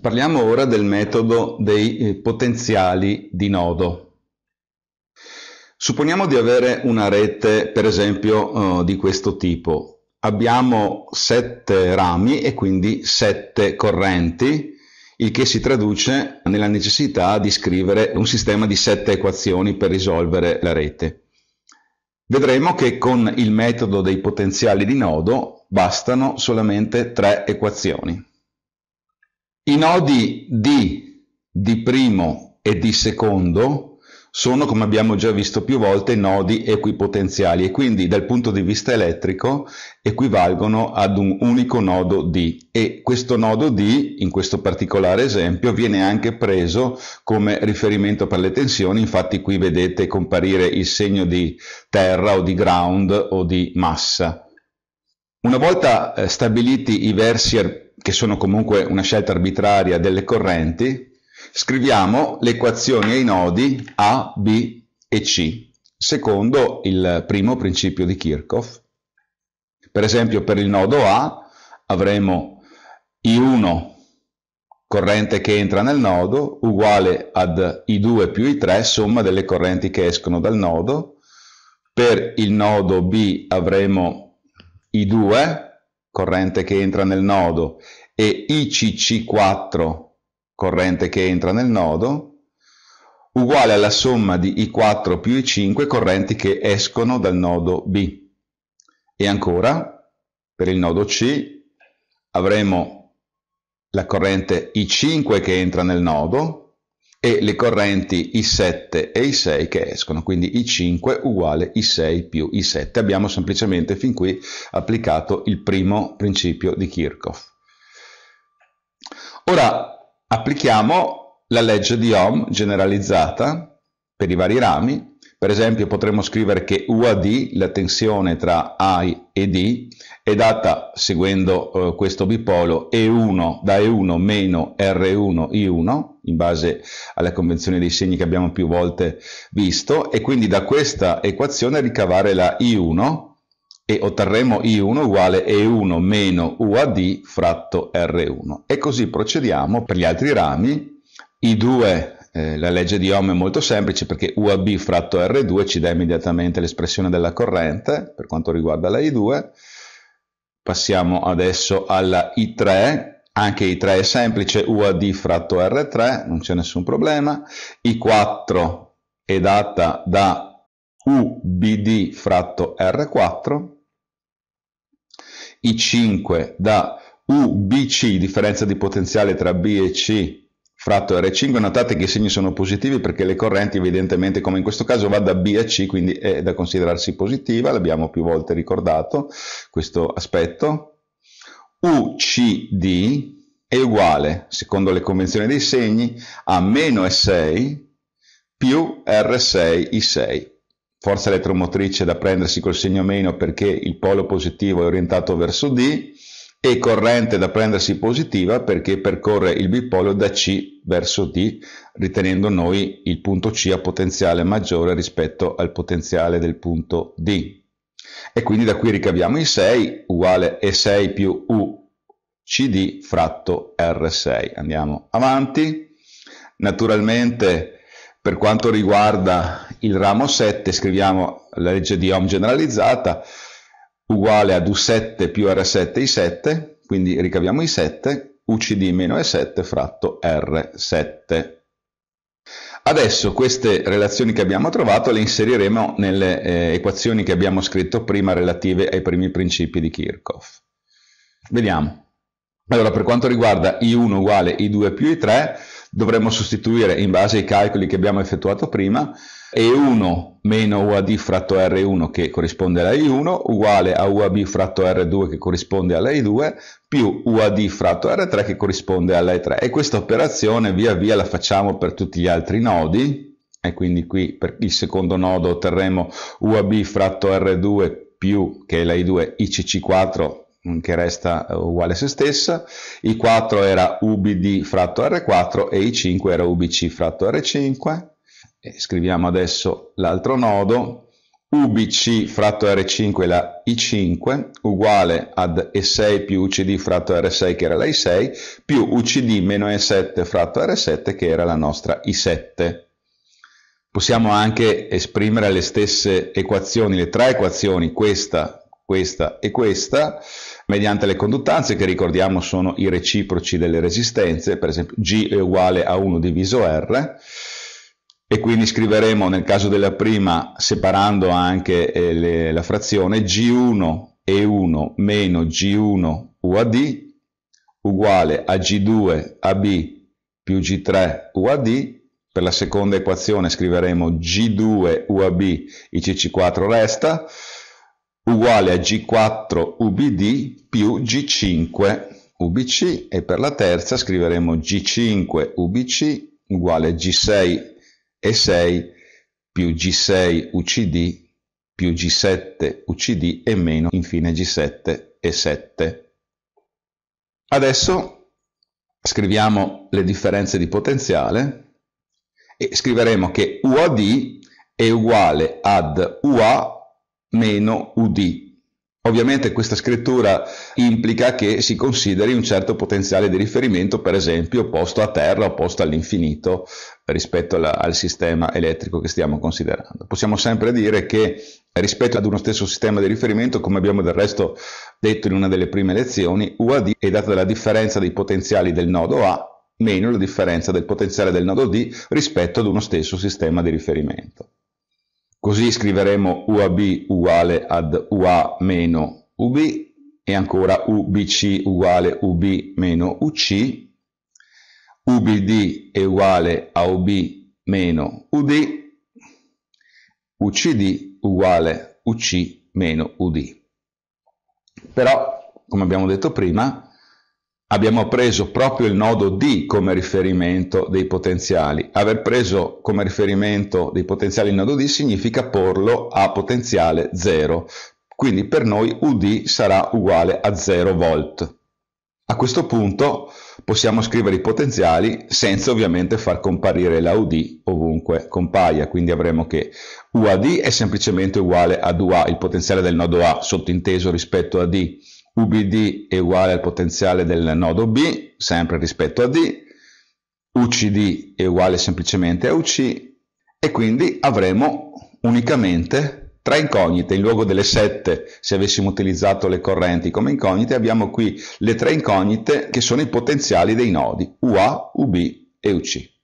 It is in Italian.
Parliamo ora del metodo dei eh, potenziali di nodo. Supponiamo di avere una rete, per esempio, uh, di questo tipo. Abbiamo sette rami e quindi sette correnti, il che si traduce nella necessità di scrivere un sistema di sette equazioni per risolvere la rete. Vedremo che con il metodo dei potenziali di nodo bastano solamente tre equazioni. I nodi D, D' e D secondo sono, come abbiamo già visto più volte, nodi equipotenziali e quindi dal punto di vista elettrico equivalgono ad un unico nodo D e questo nodo D, in questo particolare esempio, viene anche preso come riferimento per le tensioni, infatti qui vedete comparire il segno di terra o di ground o di massa. Una volta eh, stabiliti i versi che sono comunque una scelta arbitraria delle correnti, scriviamo le equazioni ai nodi A, B e C, secondo il primo principio di Kirchhoff. Per esempio per il nodo A avremo I1 corrente che entra nel nodo uguale ad I2 più I3 somma delle correnti che escono dal nodo. Per il nodo B avremo I2 corrente che entra nel nodo, e ICC4, corrente che entra nel nodo, uguale alla somma di I4 più I5, correnti che escono dal nodo B. E ancora, per il nodo C, avremo la corrente I5 che entra nel nodo, e le correnti I7 e I6 che escono, quindi I5 uguale I6 più I7. Abbiamo semplicemente fin qui applicato il primo principio di Kirchhoff. Ora applichiamo la legge di Ohm generalizzata per i vari rami per esempio potremmo scrivere che UAD, la tensione tra A e D, è data seguendo eh, questo bipolo E1 da E1 meno R1 I1, in base alle convenzioni dei segni che abbiamo più volte visto, e quindi da questa equazione ricavare la I1 e otterremo I1 uguale E1 meno UAD fratto R1. E così procediamo per gli altri rami. I2 eh, la legge di Ohm è molto semplice perché UAB fratto R2 ci dà immediatamente l'espressione della corrente per quanto riguarda la I2. Passiamo adesso alla I3, anche I3 è semplice, UAD fratto R3, non c'è nessun problema. I4 è data da UBD fratto R4. I5 da UBC, differenza di potenziale tra B e C, fratto R5, notate che i segni sono positivi perché le correnti evidentemente come in questo caso va da B a C, quindi è da considerarsi positiva, l'abbiamo più volte ricordato questo aspetto. UCD è uguale, secondo le convenzioni dei segni, a meno E6 più R6 I6. Forza elettromotrice da prendersi col segno meno perché il polo positivo è orientato verso D, e corrente da prendersi positiva perché percorre il bipolo da C verso D, ritenendo noi il punto C a potenziale maggiore rispetto al potenziale del punto D. E quindi da qui ricaviamo i 6 uguale E6 più UCD fratto R6. Andiamo avanti. Naturalmente per quanto riguarda il ramo 7 scriviamo la legge di Ohm generalizzata, uguale ad U7 più R7 I7, quindi ricaviamo I7, UCD meno E7 fratto R7. Adesso queste relazioni che abbiamo trovato le inseriremo nelle eh, equazioni che abbiamo scritto prima relative ai primi principi di Kirchhoff. Vediamo. Allora, per quanto riguarda I1 uguale I2 più I3, dovremmo sostituire in base ai calcoli che abbiamo effettuato prima e1 meno UAD fratto R1 che corrisponde alla I1 uguale a UAB fratto R2 che corrisponde alla I2 più UAD fratto R3 che corrisponde alla I3 e questa operazione via via la facciamo per tutti gli altri nodi. E quindi qui per il secondo nodo otterremo UAB fratto R2 più che è la I2 ICC4 che resta uguale a se stessa, I4 era UBD fratto R4 e I5 era UBC fratto R5 e scriviamo adesso l'altro nodo, UBC fratto R5 la I5 uguale ad E6 più UCD fratto R6 che era la I6 più UCD meno E7 fratto R7 che era la nostra I7. Possiamo anche esprimere le stesse equazioni, le tre equazioni, questa, questa e questa, mediante le conduttanze che ricordiamo sono i reciproci delle resistenze, per esempio G è uguale a 1 diviso R, e quindi scriveremo nel caso della prima separando anche eh, le, la frazione G1 e 1 meno G1 UAD uguale a G2 AB più G3 UAD per la seconda equazione scriveremo G2 UAB ICC4 resta uguale a G4 UBD più G5 UBC e per la terza scriveremo G5 UBC uguale a G6 e 6 più G6 UCD più G7 UCD e meno infine G7 e 7. Adesso scriviamo le differenze di potenziale e scriveremo che UAD è uguale ad UA meno UD Ovviamente questa scrittura implica che si consideri un certo potenziale di riferimento, per esempio posto a terra o posto all'infinito rispetto alla, al sistema elettrico che stiamo considerando. Possiamo sempre dire che rispetto ad uno stesso sistema di riferimento, come abbiamo del resto detto in una delle prime lezioni, UAD è data dalla differenza dei potenziali del nodo A meno la differenza del potenziale del nodo D rispetto ad uno stesso sistema di riferimento. Così scriveremo UAB uguale ad UA meno UB e ancora UBC uguale UB meno UC, UBD è uguale a UB meno UD, UCD uguale UC meno UD. Però, come abbiamo detto prima, abbiamo preso proprio il nodo D come riferimento dei potenziali. Aver preso come riferimento dei potenziali il nodo D significa porlo a potenziale 0. Quindi per noi UD sarà uguale a 0 volt. A questo punto possiamo scrivere i potenziali senza ovviamente far comparire la UD ovunque compaia, quindi avremo che UAD è semplicemente uguale ad UA, il potenziale del nodo A sottinteso rispetto a D, UBD è uguale al potenziale del nodo B, sempre rispetto a D, UCD è uguale semplicemente a UC e quindi avremo unicamente tre incognite in luogo delle sette se avessimo utilizzato le correnti come incognite abbiamo qui le tre incognite che sono i potenziali dei nodi UA, UB e UC.